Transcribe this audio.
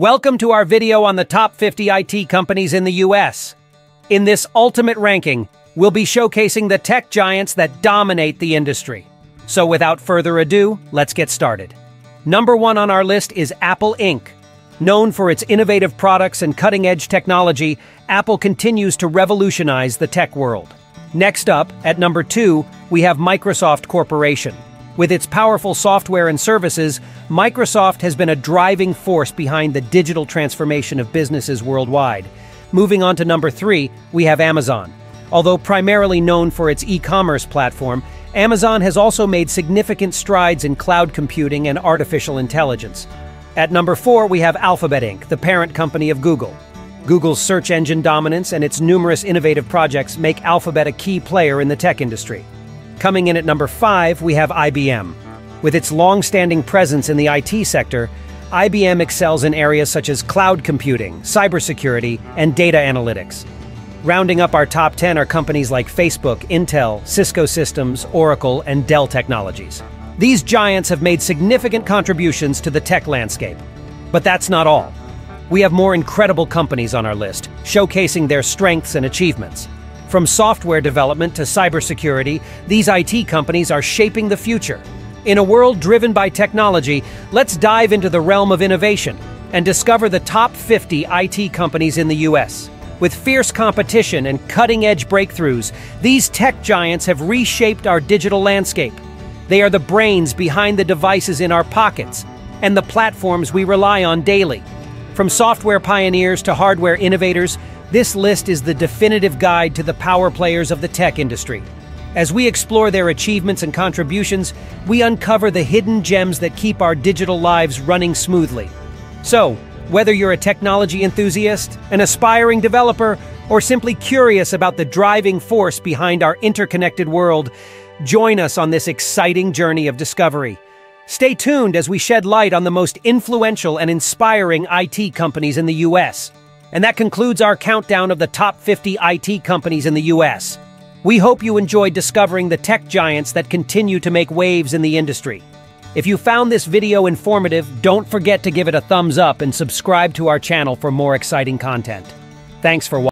Welcome to our video on the top 50 IT companies in the US. In this ultimate ranking, we'll be showcasing the tech giants that dominate the industry. So without further ado, let's get started. Number one on our list is Apple Inc. Known for its innovative products and cutting-edge technology, Apple continues to revolutionize the tech world. Next up, at number two, we have Microsoft Corporation. With its powerful software and services, Microsoft has been a driving force behind the digital transformation of businesses worldwide. Moving on to number three, we have Amazon. Although primarily known for its e-commerce platform, Amazon has also made significant strides in cloud computing and artificial intelligence. At number four, we have Alphabet Inc., the parent company of Google. Google's search engine dominance and its numerous innovative projects make Alphabet a key player in the tech industry. Coming in at number five, we have IBM. With its long-standing presence in the IT sector, IBM excels in areas such as cloud computing, cybersecurity, and data analytics. Rounding up our top 10 are companies like Facebook, Intel, Cisco Systems, Oracle, and Dell Technologies. These giants have made significant contributions to the tech landscape. But that's not all. We have more incredible companies on our list, showcasing their strengths and achievements. From software development to cybersecurity, these IT companies are shaping the future. In a world driven by technology, let's dive into the realm of innovation and discover the top 50 IT companies in the US. With fierce competition and cutting-edge breakthroughs, these tech giants have reshaped our digital landscape. They are the brains behind the devices in our pockets and the platforms we rely on daily. From software pioneers to hardware innovators, this list is the definitive guide to the power players of the tech industry. As we explore their achievements and contributions, we uncover the hidden gems that keep our digital lives running smoothly. So, whether you're a technology enthusiast, an aspiring developer, or simply curious about the driving force behind our interconnected world, join us on this exciting journey of discovery. Stay tuned as we shed light on the most influential and inspiring IT companies in the US. And that concludes our countdown of the top 50 IT companies in the US. We hope you enjoyed discovering the tech giants that continue to make waves in the industry. If you found this video informative, don't forget to give it a thumbs up and subscribe to our channel for more exciting content. Thanks for watching.